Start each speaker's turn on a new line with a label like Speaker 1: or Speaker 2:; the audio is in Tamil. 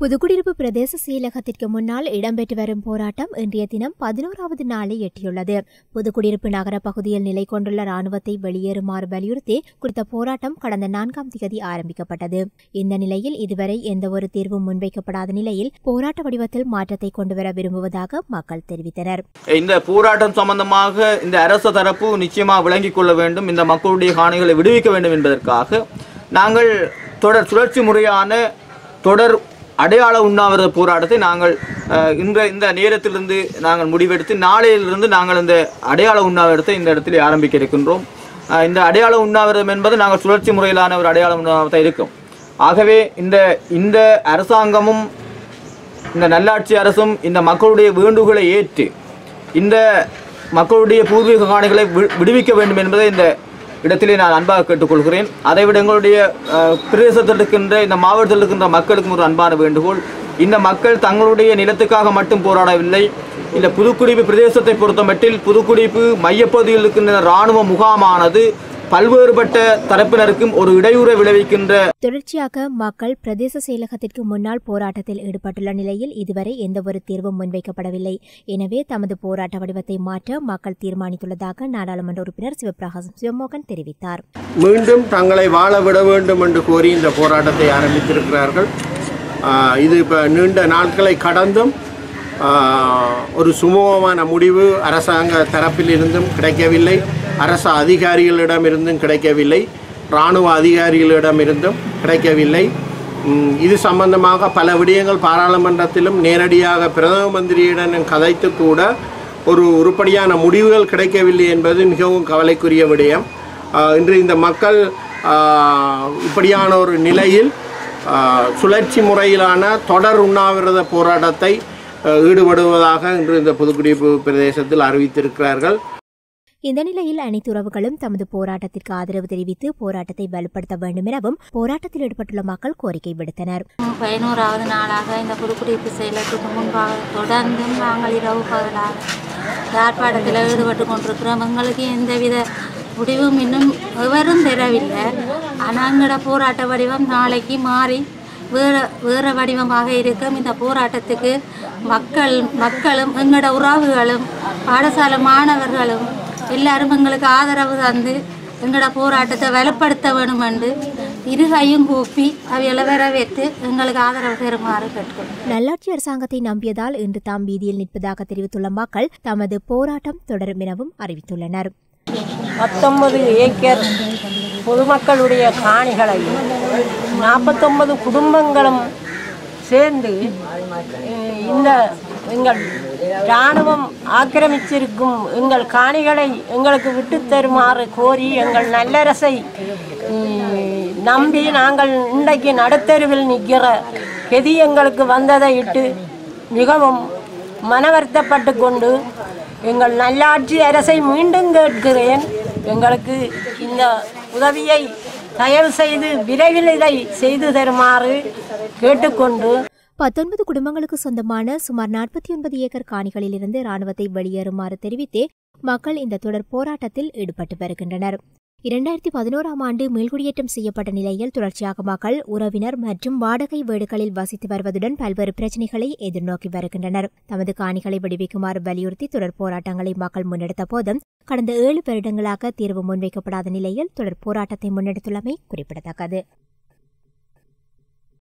Speaker 1: புதுக்குடியிருப்பு பிரதேச செயலகத்திற்கு முன்னால் இடம்பெற்று வரும் போராட்டம் இன்றைய தினம் பதினோராவது நாளை எட்டியுள்ளது. புதுக்குடியிருப்பு நகர பகுதியில் நிலை கொண்டுள்ள ராணுவத்தை வெளியேறுமாறு வலியுறுத்தி குறித்த போராட்டம் கடந்த நான்காம் தேதி ஆரம்பிக்கப்பட்டது. இந்த நிலையில் இதுவரை எந்தவொரு தீர்வும் முன்வைக்கப்படாத நிலையில் போராட்ட வடிவத்தில் மாற்றத்தை கொண்டுவர விரும்புவதாக மக்கள் தெரிவித்தனர்.
Speaker 2: இந்த போராட்டம் சம்பந்தமாக இந்த அரசு தரப்பு நிச்சயமாக விளங்கிக் கொள்ள வேண்டும். இந்த மக்களுடைய காணிகளை விடுவிக்க வேண்டும் என்பதற்காக நாங்கள் தொடர் சுழற்சி முறையான தொடர் அடையாள உண்ணாவிரத போராட்டத்தை நாங்கள் இந்த இந்த நேரத்திலிருந்து நாங்கள் முடிவெடுத்து நாளையிலிருந்து நாங்கள் இந்த அடையாள உண்ணாவிரத்தை இந்த இடத்தில் ஆரம்பிக்க இருக்கின்றோம். இந்த அடையாள உண்ணாவிரதம் என்பது நாங்கள் சுழற்சி முறையிலான ஒரு அடையாள உண்ணாவிரதம் இருக்கும். ஆகவே இந்த இந்த அரசாங்கமும் இந்த நல்லாட்சி அரசும் இந்த மக்களுடைய வேண்டுகோளை ஏற்று இந்த மக்களுடைய பூர்வீக காணிகளை விடுவிக்க வேண்டும் என்பதை இந்த இடத்திலே நான் அன்பாக கேட்டுக்கொள்கிறேன். அதைவிட எங்களுடைய பிரதேசத்தில் இருக்கின்ற இந்த மாவட்டத்தில் இருக்கின்ற மக்களுக்கும் ஒரு அன்பான வேண்டுகோள். இந்த மக்கள் தங்களுடைய நிலத்துக்காக மட்டும் போராடவில்லை. இந்த புதுக்குடிப்பு பிரதேசத்தை பொறுத்தமட்டில் புதுக்குடிப்பு மையப்பகுதியில் இருக்கின்ற இராணுவ முகாமானது பல்வேறுபட்ட தரப்பினருக்கும் ஒரு இடையூறை விளைவிக்கின்ற
Speaker 1: தொடர்ச்சியாக மக்கள் பிரதேச செயலகத்திற்கு முன்னால் போராட்டத்தில் ஈடுபட்டுள்ள நிலையில் இதுவரை எந்தவொரு தீர்வும் முன்வைக்கப்படவில்லை. எனவே தமது போராட்ட வடிவத்தை மாற்ற மக்கள் தீர்மானித்துள்ளதாக நாடாளுமன்ற உறுப்பினர் சிவபிரகாசம் சிவமோகன் தெரிவித்தார்.
Speaker 3: மீண்டும் தங்களை வாழ விட வேண்டும் என்று கோரி இந்த போராட்டத்தை ஆரம்பித்திருக்கிறார்கள். இது இப்போ நீண்ட நாட்களை கடந்தும் ஒரு சுமூகமான முடிவு அரசாங்க தரப்பிலிருந்தும் கிடைக்கவில்லை. அரசு அதிகாரிகளிடமிருந்தும் கிடைக்கவில்லை. இராணுவ அதிகாரிகளிடமிருந்தும் கிடைக்கவில்லை. இது சம்பந்தமாக பல விடயங்கள் பாராளுமன்றத்திலும் நேரடியாக பிரதம மந்திரியுடன் கதைத்து கூட ஒரு உருப்படியான முடிவுகள் கிடைக்கவில்லை என்பது மிகவும் கவலைக்குரிய விடயம். இன்று இந்த மக்கள் இப்படியான ஒரு நிலையில் சுழற்சி முறையிலான தொடர் உண்ணாவிரத போராட்டத்தை ஈடுபடுவதாக இன்று இந்த புதுக்குடியிருப்பு பிரதேசத்தில் அறிவித்திருக்கிறார்கள்.
Speaker 1: இந்த நிலையில் அனைத்து உறவுகளும் தமது போராட்டத்திற்கு ஆதரவு தெரிவித்து போராட்டத்தை வலுப்படுத்த வேண்டும் எனவும் போராட்டத்தில் ஈடுபட்டுள்ள மக்கள் கோரிக்கை விடுத்தனர்.
Speaker 4: பதினோராவது நாளாக இந்த புதுக்குடியிருப்பு செயலுக்கு முன்பாக தொடர்ந்தும் நாங்கள் இரவு பகலாக ஆர்ப்பாட்டத்தில் ஈடுபட்டு கொண்டிருக்கிறோம். எங்களுக்கு எந்தவித முடிவும் இன்னும் எவரும் பெறவில்லை ஆனால் எங்களோட போராட்ட வடிவம் நாளைக்கு மாறி வேறு வேறு வடிவமாக இருக்கும். இந்த போராட்டத்துக்கு மக்கள் மக்களும் எங்களோட உறவுகளும் பாடசாலை மாணவர்களும் எல்லாரும் எங்களுக்கு ஆதரவு தந்து எங்களோட போராட்டத்தை வலுப்படுத்த வேணும் என்று இருகையும் கூப்பி அவைகளை வரவேற்று எங்களுக்கு ஆதரவு தருமாறு கேட்டுக்கொள்கிறோம்.
Speaker 1: நல்லாட்சி அரசாங்கத்தை நம்பியதால் இன்று தாம் வீதியில் நிற்பதாக தெரிவித்துள்ள மக்கள் தமது போராட்டம் தொடரும் எனவும் அறிவித்துள்ளனர்.
Speaker 5: பத்தொன்பது ஏக்கர் பொதுமக்களுடைய காணிகளையும் நாற்பத்தொன்பது குடும்பங்களும் சேர்ந்து இந்த எங்கள் இராணுவம் ஆக்கிரமிச்சிருக்கும் எங்கள் காணிகளை எங்களுக்கு விட்டு தருமாறு கோரி எங்கள் நல்லரசை நம்பி நாங்கள் இன்றைக்கு நடுத்தெருவில் நிற்கிற கெதி எங்களுக்கு வந்ததை இட்டு மிகவும் மனவருத்தப்பட்டு கொண்டு எங்கள் நல்லாட்சி அரசை மீண்டும் கேட்கிறேன். எங்களுக்கு இந்த உதவியை தயவு செய்து விரைவில் இதை செய்து தருமாறு கேட்டுக்கொண்டு
Speaker 1: பத்தொன்பது குடும்பங்களுக்கு சொந்தமான சுமார் நாற்பத்தி ஒன்பது ஏக்கர் காணிகளிலிருந்து ராணுவத்தை வெளியேறுமாறு தெரிவித்தே மக்கள் இந்த தொடர் போராட்டத்தில் ஈடுபட்டு வருகின்றனர். இரண்டாயிரத்தி பதினோராம் ஆண்டு மீள்குடியேற்றம் செய்யப்பட்ட நிலையில் தொடர்ச்சியாக மக்கள் உறவினர் மற்றும் வாடகை வீடுகளில் வசித்து வருவதுடன் பல்வேறு பிரச்சினைகளை எதிர்நோக்கி வருகின்றனர். தமது காணிகளை விடுவிக்குமாறு வலியுறுத்தி தொடர் போராட்டங்களை மக்கள் முன்னெடுத்த போதும் கடந்த ஏழு வருடங்களாக தீர்வு முன்வைக்கப்படாத நிலையில் தொடர் போராட்டத்தை முன்னெடுத்துள்ளமை குறிப்பிடத்தக்கது.